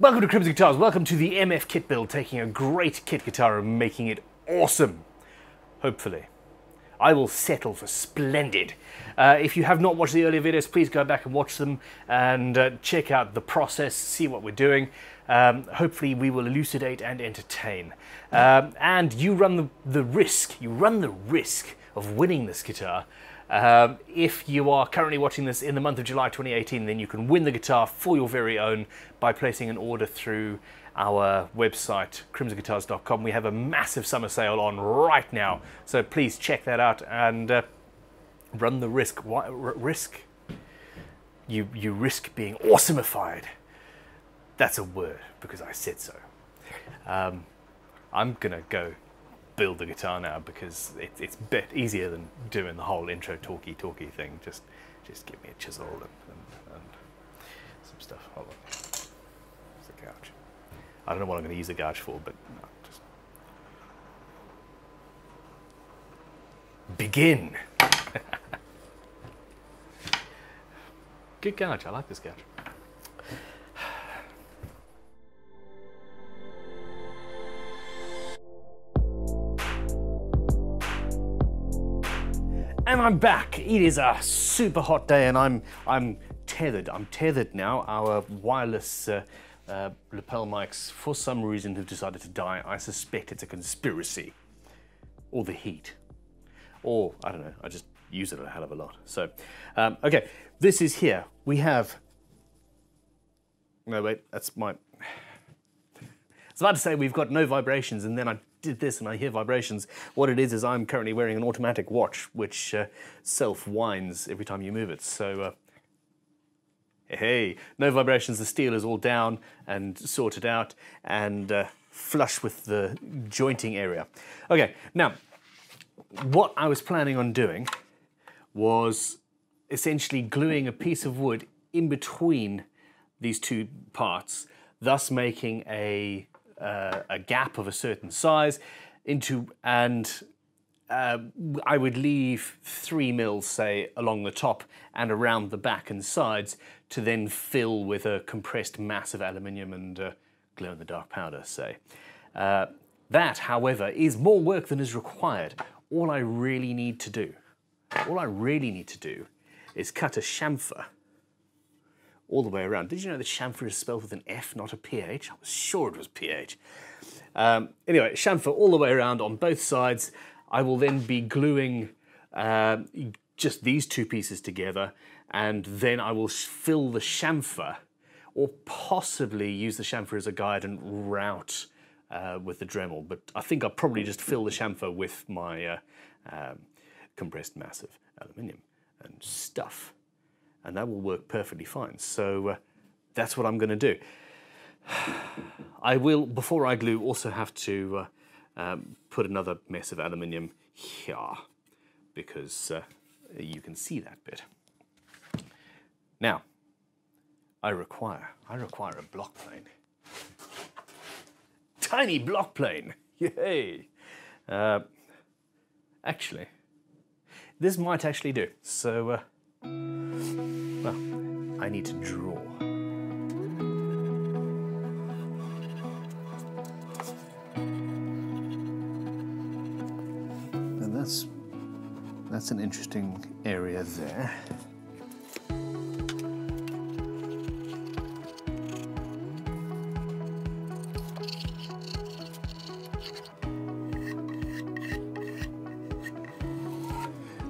Welcome to Crimson Guitars. Welcome to the MF kit build, taking a great kit guitar and making it awesome. Hopefully. I will settle for splendid. Uh, if you have not watched the earlier videos, please go back and watch them and uh, check out the process, see what we're doing. Um, hopefully we will elucidate and entertain. Um, and you run the, the risk, you run the risk of winning this guitar um, if you are currently watching this in the month of July 2018, then you can win the guitar for your very own by placing an order through our website, crimsonguitars.com. We have a massive summer sale on right now, so please check that out and uh, run the risk. Why, risk? You, you risk being awesomeified. That's a word because I said so. Um, I'm gonna go build the guitar now because it, it's a bit easier than doing the whole intro talky talky thing. Just just give me a chisel and, and, and some stuff. Hold on. It's a gouge. I don't know what I'm going to use a gouge for, but no, just begin. Good gouge. I like this gouge. And I'm back. It is a super hot day and I'm, I'm tethered. I'm tethered now. Our wireless uh, uh, lapel mics, for some reason, have decided to die. I suspect it's a conspiracy. Or the heat. Or, I don't know, I just use it a hell of a lot. So, um, okay, this is here. We have... No, wait, that's my... I was about to say we've got no vibrations and then I did this and I hear vibrations. What it is is I'm currently wearing an automatic watch which uh, self winds every time you move it. So, uh, hey, no vibrations. The steel is all down and sorted out and uh, flush with the jointing area. Okay, now what I was planning on doing was essentially gluing a piece of wood in between these two parts, thus making a uh, a gap of a certain size into and uh, I would leave three mils, say, along the top and around the back and sides to then fill with a compressed mass of aluminium and uh, glow-in-the-dark powder, say. Uh, that, however, is more work than is required. All I really need to do, all I really need to do is cut a chamfer all the way around. Did you know that chamfer is spelled with an F, not a PH? I was sure it was PH. Um, anyway, chamfer all the way around on both sides. I will then be gluing uh, just these two pieces together and then I will fill the chamfer or possibly use the chamfer as a guide and route uh, with the Dremel. But I think I'll probably just fill the chamfer with my uh, um, compressed massive aluminium and stuff and that will work perfectly fine. So uh, that's what I'm going to do. I will, before I glue, also have to uh, um, put another mess of aluminium here because uh, you can see that bit. Now, I require, I require a block plane. Tiny block plane, yay! Uh, actually, this might actually do. So uh, well, I need to draw. And that's that's an interesting area there.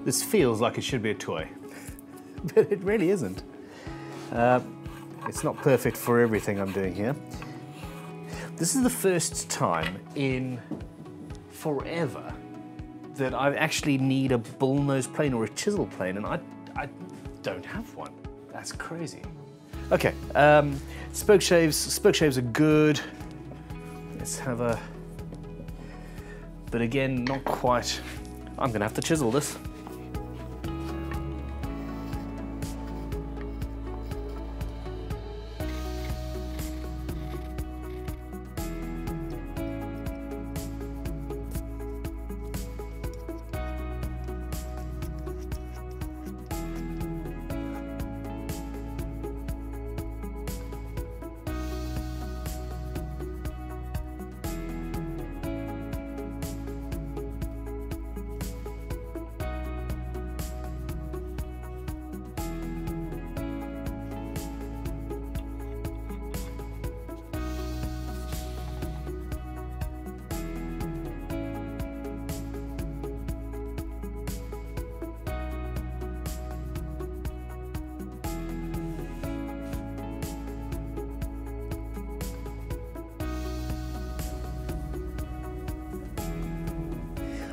This feels like it should be a toy. but it really isn't. Uh, it's not perfect for everything I'm doing here. This is the first time in forever that I actually need a bullnose plane or a chisel plane, and I, I don't have one. That's crazy. Okay, um, spoke shaves. Spoke shaves are good. Let's have a, but again, not quite. I'm gonna have to chisel this.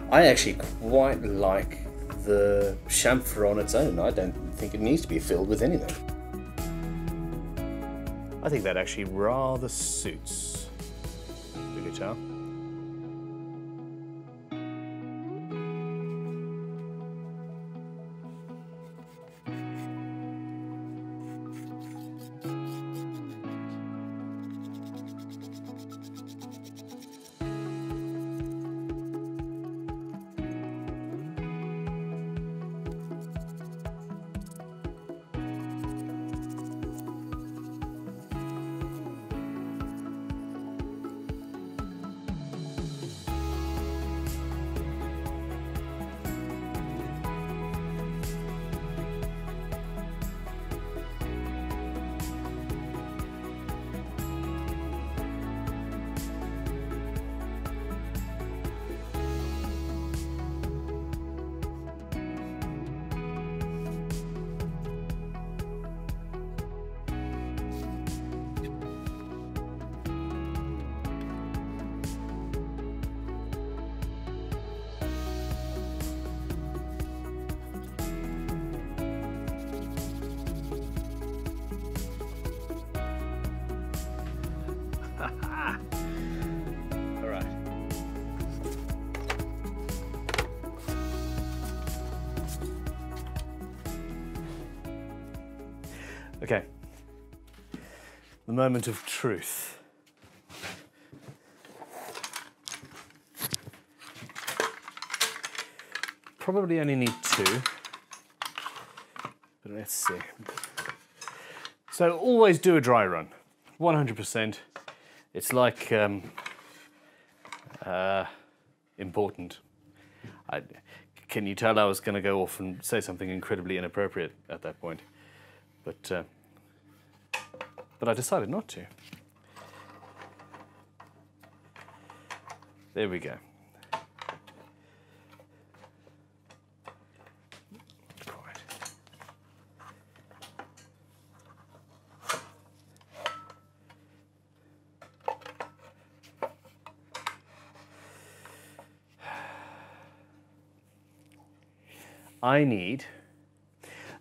I actually quite like the chamfer on its own. I don't think it needs to be filled with anything. I think that actually rather suits the guitar. Okay. The moment of truth. Probably only need two. But let's see. So always do a dry run. 100%. It's like um, uh, important. I, can you tell I was going to go off and say something incredibly inappropriate at that point? But uh, but I decided not to. There we go. I need.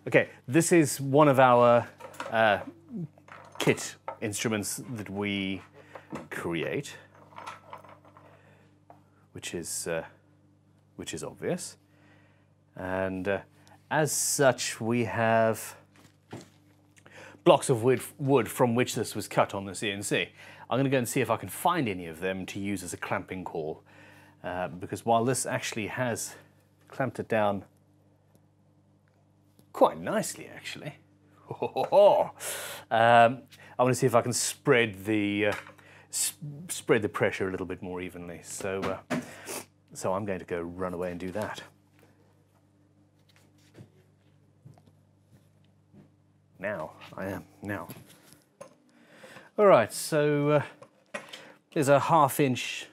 Okay, this is one of our uh, kit instruments that we create, which is uh, which is obvious, and uh, as such we have blocks of wood, wood from which this was cut on the CNC. I'm going to go and see if I can find any of them to use as a clamping core, uh, because while this actually has clamped it down quite nicely, actually. um, I want to see if I can spread the uh, s- spread the pressure a little bit more evenly. So, uh, so I'm going to go run away and do that. Now I am now. All right, so uh, there's a half inch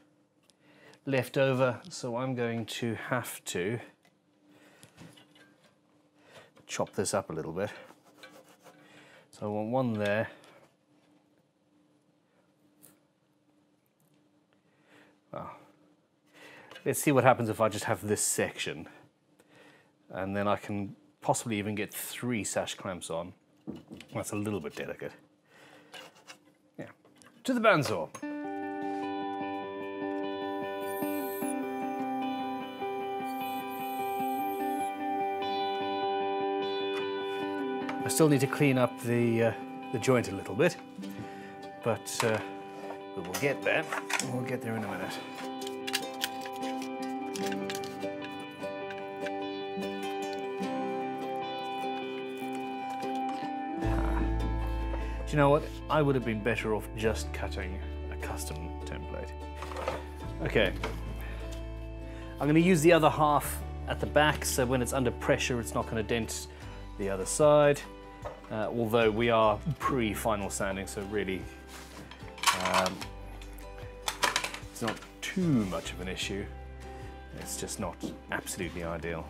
left over, so I'm going to have to chop this up a little bit. So I want one there. Well, let's see what happens if I just have this section. And then I can possibly even get three sash clamps on. That's a little bit delicate. Yeah. To the bandsaw. Still need to clean up the, uh, the joint a little bit, but uh, we will get there. We'll get there in a minute. Do you know what? I would have been better off just cutting a custom template. Okay. I'm going to use the other half at the back so when it's under pressure it's not going to dent the other side. Uh, although we are pre-final sanding, so really um, it's not too much of an issue. It's just not absolutely ideal.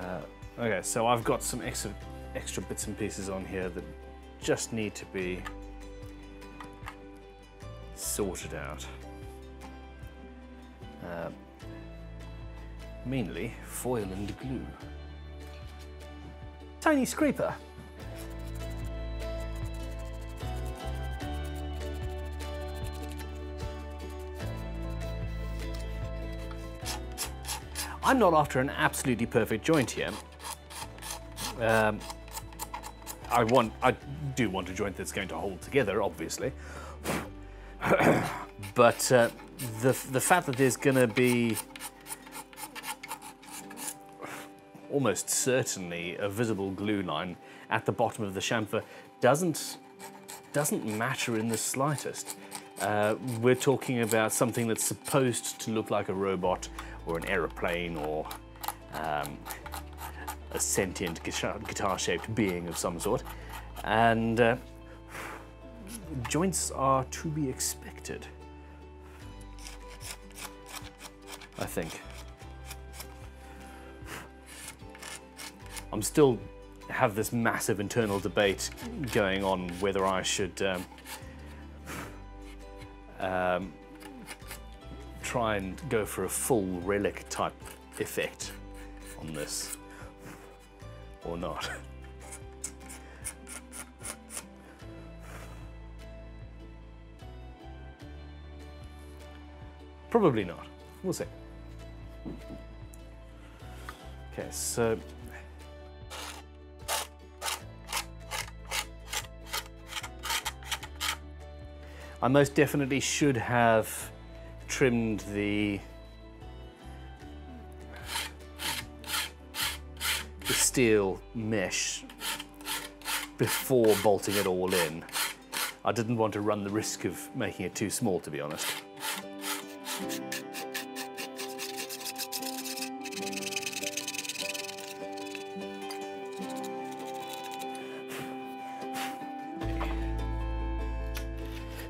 Uh, okay, so I've got some extra, extra bits and pieces on here that just need to be sorted out. Uh, mainly foil and glue. Tiny scraper. I'm not after an absolutely perfect joint here. Um, I want, I do want a joint that's going to hold together, obviously. but uh, the the fact that there's going to be almost certainly a visible glue line at the bottom of the chamfer doesn't doesn't matter in the slightest. Uh, we're talking about something that's supposed to look like a robot or an aeroplane or um, a sentient guitar-shaped being of some sort. And uh, joints are to be expected. I think. I'm still have this massive internal debate going on whether I should um, um, try and go for a full relic type effect on this or not. Probably not. We'll see. Okay, so I most definitely should have trimmed the, the steel mesh before bolting it all in. I didn't want to run the risk of making it too small, to be honest.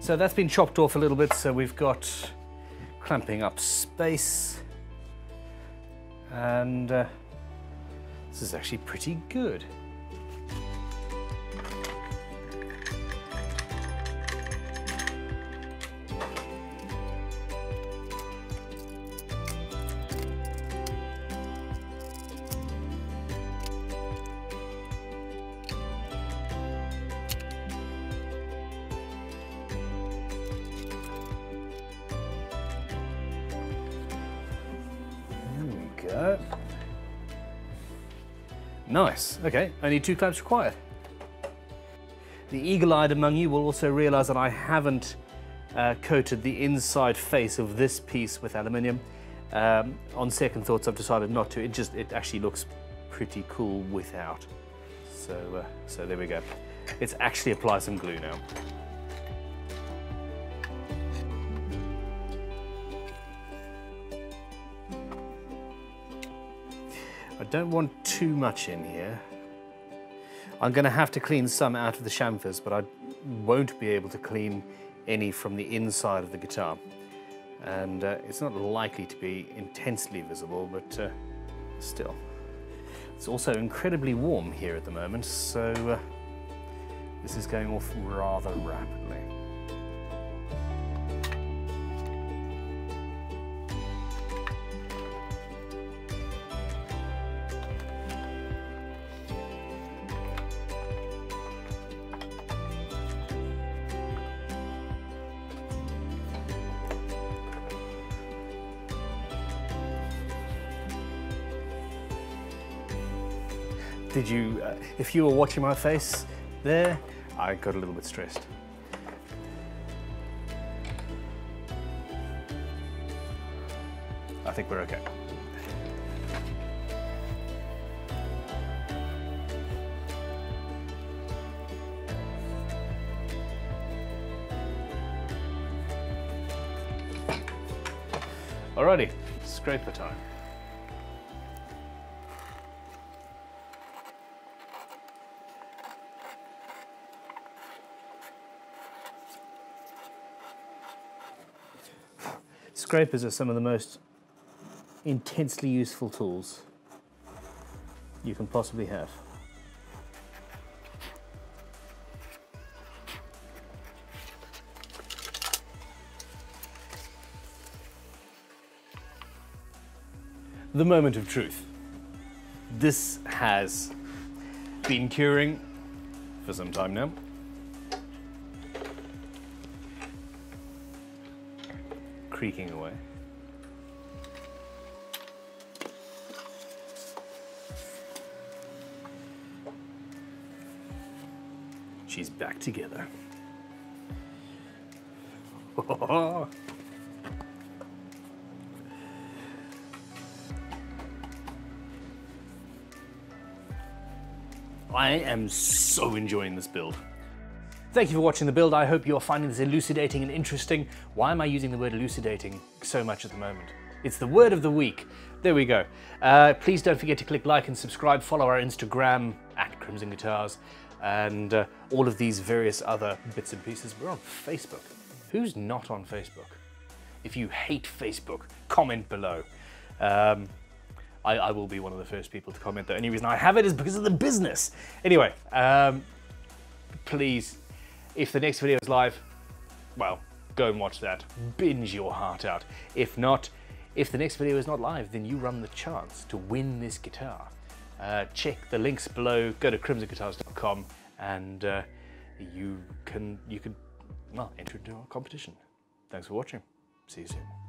So that's been chopped off a little bit, so we've got clamping up space. And uh, this is actually pretty good. Nice, okay, only two clamps required. The eagle-eyed among you will also realize that I haven't uh, coated the inside face of this piece with aluminium. Um, on second thoughts, I've decided not to. It just, it actually looks pretty cool without. So, uh, so there we go. Let's actually apply some glue now. Don't want too much in here. I'm going to have to clean some out of the chamfers, but I won't be able to clean any from the inside of the guitar. And uh, it's not likely to be intensely visible, but uh, still. It's also incredibly warm here at the moment, so uh, this is going off rather rapidly. Did you, uh, if you were watching my face there, I got a little bit stressed. I think we're okay. Alrighty, scraper time. Scrapers are some of the most intensely useful tools you can possibly have. the moment of truth. This has been curing for some time now. Creaking away. She's back together. I am so enjoying this build. Thank you for watching the build. I hope you're finding this elucidating and interesting. Why am I using the word elucidating so much at the moment? It's the word of the week. There we go. Uh, please don't forget to click like and subscribe. Follow our Instagram at Crimson Guitars and uh, all of these various other bits and pieces. We're on Facebook. Who's not on Facebook? If you hate Facebook, comment below. Um, I, I, will be one of the first people to comment. The only reason I have it is because of the business. Anyway, um, please, if the next video is live, well, go and watch that. Binge your heart out. If not, if the next video is not live, then you run the chance to win this guitar. Uh, check the links below, go to crimsonguitars.com and uh, you can you can well enter into our competition. Thanks for watching. See you soon.